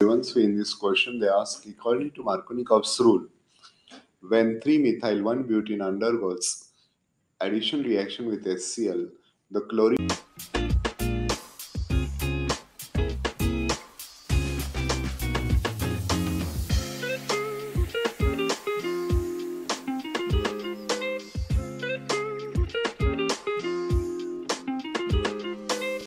given. So in this question, they ask according to Markovnikov's rule, when 3-methyl 1-butene undergoes addition reaction with HCl, the chlorine